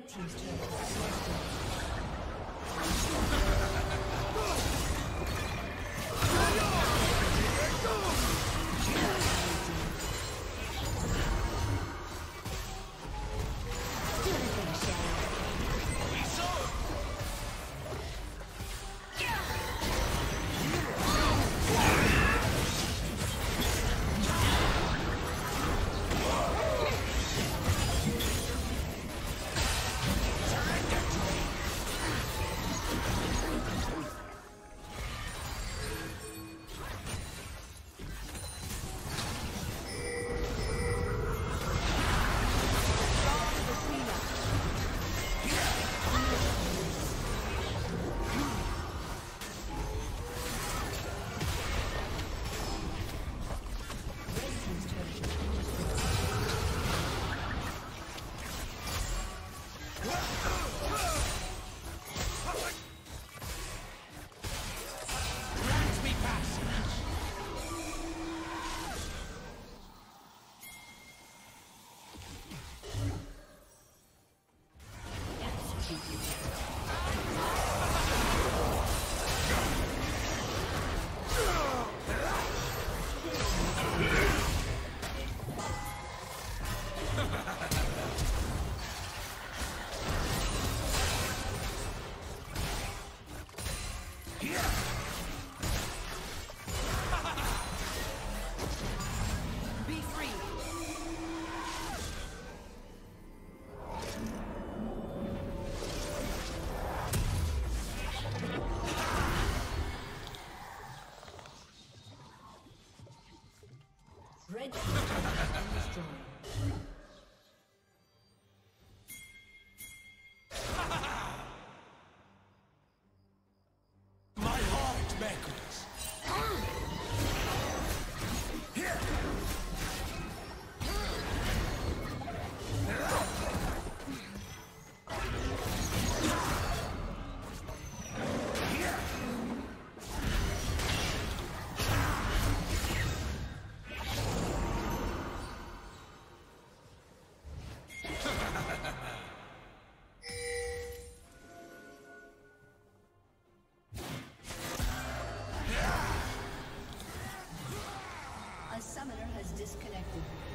team's turret. Red. Disconnected.